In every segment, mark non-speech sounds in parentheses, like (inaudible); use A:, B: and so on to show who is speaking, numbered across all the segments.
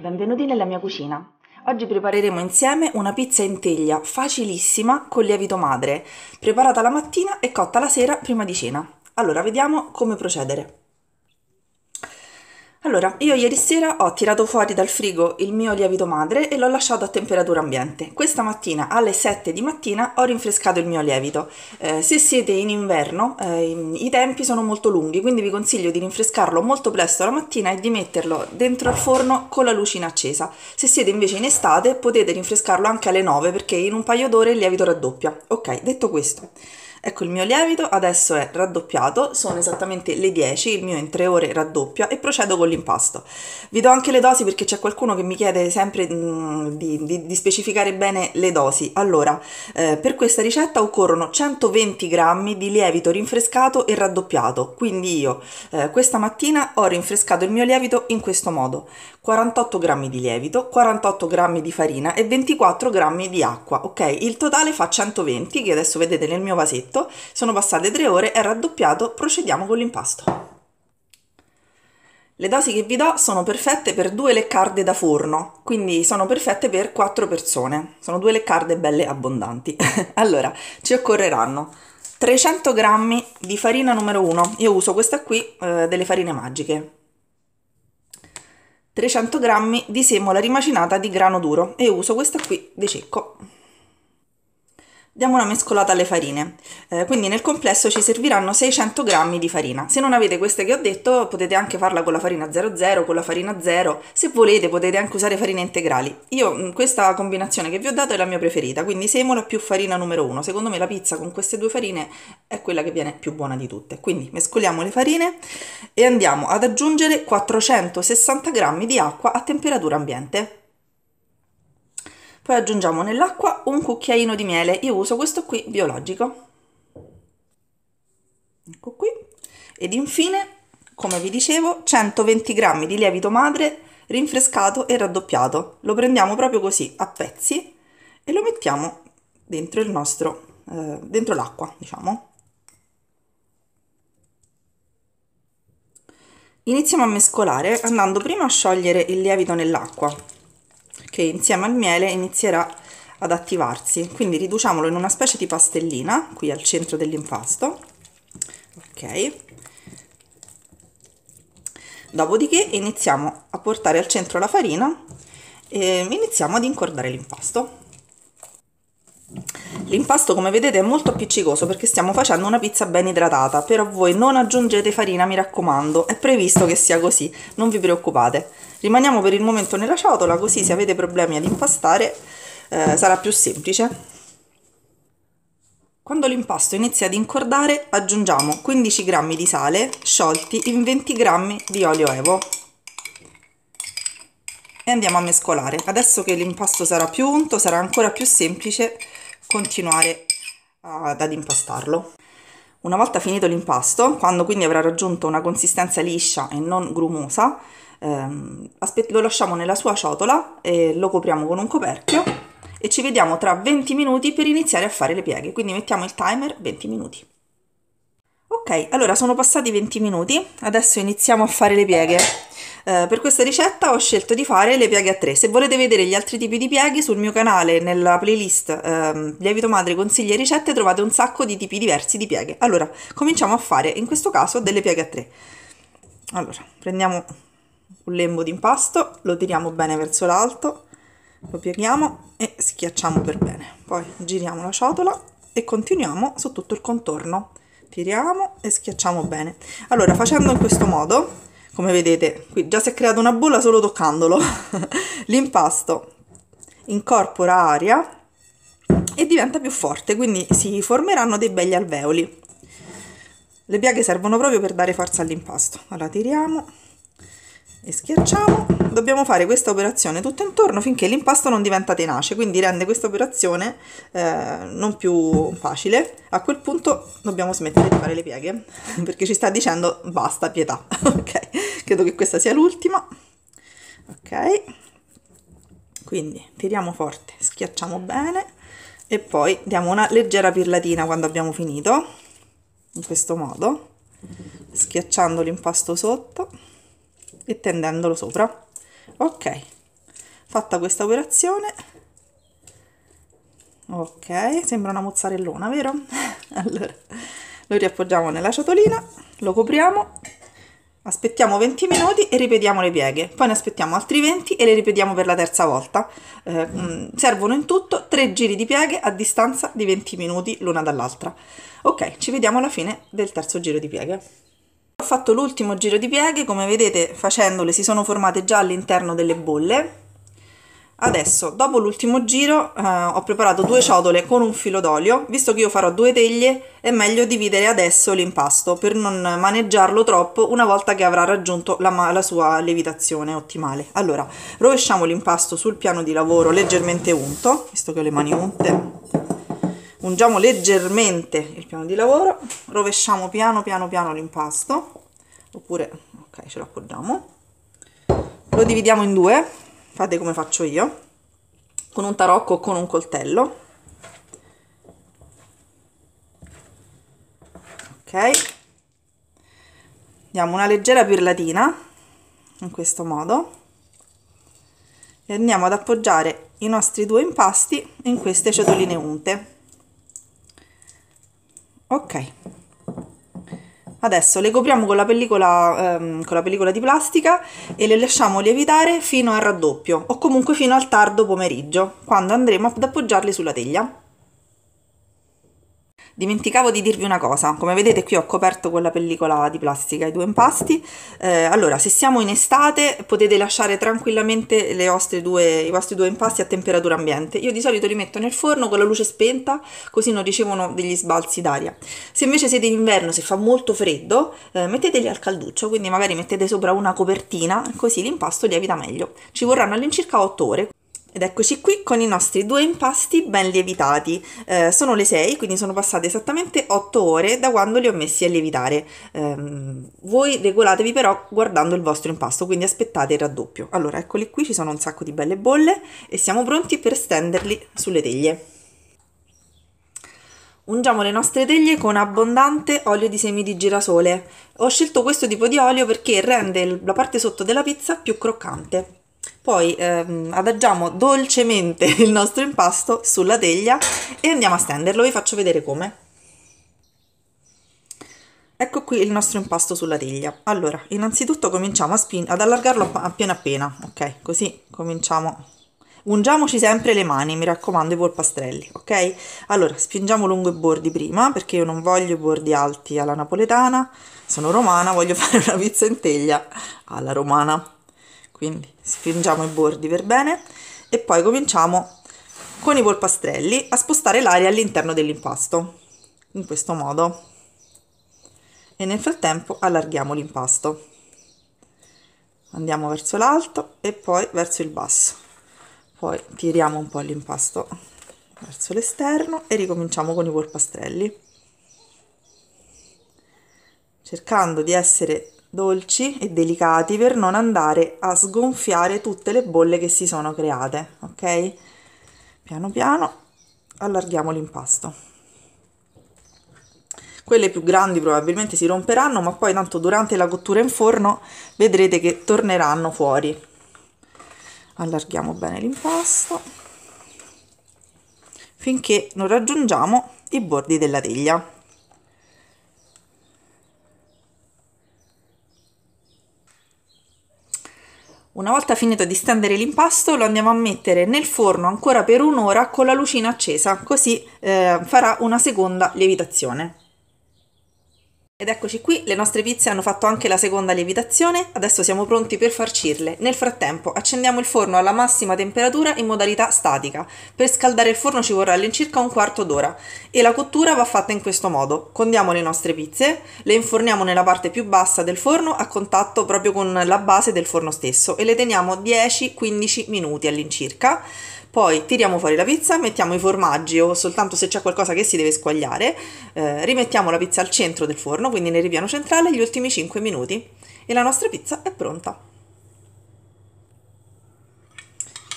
A: Benvenuti nella mia cucina. Oggi prepareremo insieme una pizza in teglia facilissima con lievito madre, preparata la mattina e cotta la sera prima di cena. Allora, vediamo come procedere. Allora, io ieri sera ho tirato fuori dal frigo il mio lievito madre e l'ho lasciato a temperatura ambiente. Questa mattina alle 7 di mattina ho rinfrescato il mio lievito. Eh, se siete in inverno eh, i tempi sono molto lunghi, quindi vi consiglio di rinfrescarlo molto presto la mattina e di metterlo dentro al forno con la lucina accesa. Se siete invece in estate potete rinfrescarlo anche alle 9 perché in un paio d'ore il lievito raddoppia. Ok, detto questo. Ecco il mio lievito adesso è raddoppiato, sono esattamente le 10, il mio in 3 ore raddoppia e procedo con l'impasto. Vi do anche le dosi perché c'è qualcuno che mi chiede sempre mm, di, di, di, specificare bene le dosi. Allora, eh, per questa ricetta occorrono 120 g di lievito rinfrescato e raddoppiato, quindi io eh, questa mattina ho rinfrescato il mio lievito in questo modo. 48 g di lievito, 48 g di farina e 24 g di acqua, ok? Il totale fa 120 che adesso vedete nel mio vasetto freddo, sono passate 3 ore, è raddoppiato, procediamo con l'impasto. Le dosi che vi do sono perfette per due leccarde da forno, quindi sono perfette per 4 persone. Sono due leccarde belle abbondanti. (laughs) allora, ci occorreranno 300 g di farina numero 1. Io uso questa qui eh, delle farine magiche. 300 g di semola rimacinata di grano duro e uso questa qui di cecco diamo una mescolata alle farine, eh, quindi nel complesso ci serviranno 600 g di farina. Se non avete queste che ho detto potete anche farla con la farina 00, con la farina 0, se volete potete anche usare farine integrali. Io mm, questa combinazione che vi ho dato è la mia preferita, quindi semola più farina numero 1. Secondo me la pizza con queste due farine è quella che viene più buona di tutte. Quindi mescoliamo le farine e andiamo ad aggiungere 460 g di acqua a temperatura ambiente. Poi aggiungiamo nell'acqua un cucchiaino di miele, io uso questo qui biologico. Ecco qui. Ed infine, come vi dicevo, 120 g di lievito madre rinfrescato e raddoppiato. Lo prendiamo proprio così a pezzi e lo mettiamo dentro il nostro, eh, dentro l'acqua, diciamo. Iniziamo a mescolare andando prima a sciogliere il lievito nell'acqua che insieme al miele inizierà ad attivarsi. Quindi riduciamolo in una specie di pastellina qui al centro dell'impasto ok. Dopodiché iniziamo a portare al centro la farina e iniziamo ad incordare l'impasto L'impasto come vedete è molto appiccicoso perché stiamo facendo una pizza ben idratata, però voi non aggiungete farina mi raccomando, è previsto che sia così, non vi preoccupate. Rimaniamo per il momento nella ciotola così se avete problemi ad impastare eh, sarà più semplice. Quando l'impasto inizia ad incordare aggiungiamo 15 g di sale sciolti in 20 g di olio evo e andiamo a mescolare. Adesso che l'impasto sarà più unto sarà ancora più semplice continuare ad, ad impastarlo. Una volta finito l'impasto, quando quindi avrà raggiunto una consistenza liscia e non grumosa, ehm, lo lasciamo nella sua ciotola e lo copriamo con un coperchio e ci vediamo tra 20 minuti per iniziare a fare le pieghe. Quindi mettiamo il timer 20 minuti. Ok, allora sono passati 20 minuti, adesso iniziamo a fare le pieghe. Eh, per questa ricetta ho scelto di fare le pieghe a tre. Se volete vedere gli altri tipi di pieghe sul mio canale, nella playlist eh, Lievito Madre Consigli e Ricette, trovate un sacco di tipi diversi di pieghe. Allora, cominciamo a fare in questo caso delle pieghe a tre. Allora, prendiamo un lembo di impasto, lo tiriamo bene verso l'alto, lo pieghiamo e schiacciamo per bene. Poi giriamo la ciotola e continuiamo su tutto il contorno. Tiriamo e schiacciamo bene. Allora, facendo in questo modo come vedete. Qui già si è creata una bolla solo toccandolo. (laughs) L'impasto incorpora aria e diventa più forte quindi si formeranno dei begli alveoli. Le pieghe servono proprio per dare forza all'impasto. Allora tiriamo e schiacciamo. Dobbiamo fare questa operazione tutto intorno finché l'impasto non diventa tenace quindi rende questa operazione eh, non più facile. A quel punto dobbiamo smettere di fare le pieghe (laughs) perché ci sta dicendo basta pietà. (laughs) Ok credo che questa sia l'ultima. Ok. Quindi tiriamo forte schiacciamo bene e poi diamo una leggera pirlatina quando abbiamo finito in questo modo schiacciando l'impasto sotto e tendendolo sopra. Ok. Fatta questa operazione. Ok sembra una mozzarellona vero? (laughs) Allora lo riappoggiamo nella ciotolina lo copriamo aspettiamo 20 minuti e ripetiamo le pieghe. Poi ne aspettiamo altri 20 e le ripetiamo per la terza volta. Eh, mm, servono in tutto 3 giri di pieghe a distanza di 20 minuti l'una dall'altra. Ok ci vediamo alla fine del terzo giro di pieghe ho fatto l'ultimo giro di pieghe come vedete facendole si sono formate già all'interno delle bolle Adesso, dopo l'ultimo giro, eh, ho preparato due ciotole con un filo d'olio. Visto che io farò due teglie, è meglio dividere adesso l'impasto per non maneggiarlo troppo una volta che avrà raggiunto la, la sua lievitazione ottimale. Allora, rovesciamo l'impasto sul piano di lavoro leggermente unto, visto che ho le mani unte. Ungiamo leggermente il piano di lavoro, rovesciamo piano piano piano l'impasto, oppure, ok, ce lo appoggiamo. Lo dividiamo in due fate come faccio io con un tarocco o con un coltello. Ok. Diamo una leggera pirlatina in questo modo. E andiamo ad appoggiare i nostri due impasti in queste ciotoline unte ok Adesso le copriamo con la, pellicola, ehm, con la pellicola di plastica e le lasciamo lievitare fino al raddoppio o comunque fino al tardo pomeriggio, quando andremo ad appoggiarli sulla teglia. Dimenticavo di dirvi una cosa, come vedete qui ho coperto con la pellicola di plastica i due impasti, eh, allora se siamo in estate potete lasciare tranquillamente due, i vostri due impasti a temperatura ambiente, io di solito li metto nel forno con la luce spenta così non ricevono degli sbalzi d'aria, se invece siete in inverno, se fa molto freddo, eh, metteteli al calduccio, quindi magari mettete sopra una copertina così l'impasto lievita meglio, ci vorranno all'incirca 8 ore. Ed eccoci qui con i nostri due impasti ben lievitati. Eh, sono le 6, quindi sono passate esattamente 8 ore da quando li ho messi a lievitare. Eh, voi regolatevi però guardando il vostro impasto, quindi aspettate il raddoppio. Allora, eccoli qui, ci sono un sacco di belle bolle e siamo pronti per stenderli sulle teglie. Ungiamo le nostre teglie con abbondante olio di semi di girasole. Ho scelto questo tipo di olio perché rende la parte sotto della pizza più croccante. Poi ehm, adagiamo dolcemente (laughs) il nostro impasto sulla teglia e andiamo a stenderlo, vi faccio vedere come. Ecco qui il nostro impasto sulla teglia. Allora, innanzitutto cominciamo ad allargarlo appena appena, ok? Così cominciamo. Ungiamoci sempre le mani, mi raccomando, i polpastrelli, ok? Allora, spingiamo lungo i bordi prima, perché io non voglio i bordi alti alla napoletana, sono romana, voglio (laughs) fare una pizza in teglia alla romana quindi spingiamo i bordi per bene e poi cominciamo con i polpastrelli a spostare l'aria all'interno dell'impasto in questo modo. E nel frattempo allarghiamo l'impasto. Andiamo verso l'alto e poi verso il basso. Poi tiriamo un po' l'impasto verso l'esterno e ricominciamo con i polpastrelli. Cercando di essere dolci e delicati per non andare a sgonfiare tutte le bolle che si sono create ok? Piano piano allarghiamo l'impasto. Quelle più grandi probabilmente si romperanno ma poi tanto durante la cottura in forno vedrete che torneranno fuori. Allarghiamo bene l'impasto finché non raggiungiamo i bordi della teglia Una volta finito di stendere l'impasto lo andiamo a mettere nel forno ancora per un'ora con la lucina accesa, così eh, farà una seconda lievitazione. Ed eccoci qui, le nostre pizze hanno fatto anche la seconda lievitazione, adesso siamo pronti per farcirle. Nel frattempo accendiamo il forno alla massima temperatura in modalità statica. Per scaldare il forno ci vorrà all'incirca un quarto d'ora e la cottura va fatta in questo modo. Condiamo le nostre pizze, le inforniamo nella parte più bassa del forno a contatto proprio con la base del forno stesso e le teniamo 10-15 minuti all'incirca poi tiriamo fuori la pizza, mettiamo i formaggi o soltanto se c'è qualcosa che si deve squagliare, eh, rimettiamo la pizza al centro del forno, quindi nel ripiano centrale, gli ultimi 5 minuti e la nostra pizza è pronta.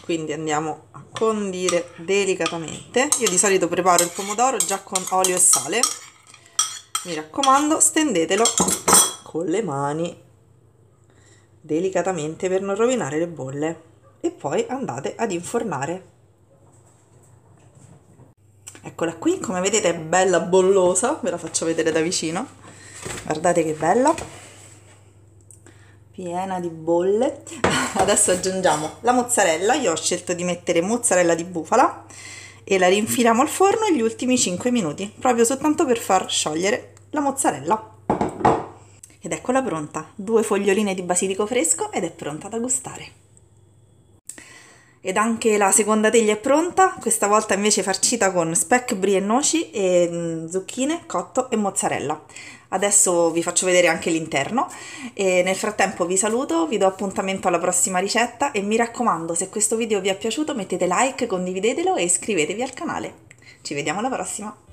A: Quindi andiamo a condire delicatamente. Io di solito preparo il pomodoro già con olio e sale. Mi raccomando, stendetelo con le mani delicatamente per non rovinare le bolle e poi andate ad infornare. Eccola qui, come vedete è bella bollosa, ve la faccio vedere da vicino. Guardate che bella. Piena di bolle. (laughs) Adesso aggiungiamo la mozzarella, io ho scelto di mettere mozzarella di bufala e la rinfiliamo al forno gli ultimi 5 minuti, proprio soltanto per far sciogliere la mozzarella. Ed eccola pronta, due foglioline di basilico fresco ed è pronta da gustare. Ed anche la seconda teglia è pronta, questa volta invece farcita con speck, brie e noci e mm, zucchine, cotto e mozzarella. Adesso vi faccio vedere anche l'interno e nel frattempo vi saluto, vi do appuntamento alla prossima ricetta e mi raccomando se questo video vi è piaciuto mettete like, condividetelo e iscrivetevi al canale. Ci vediamo alla prossima!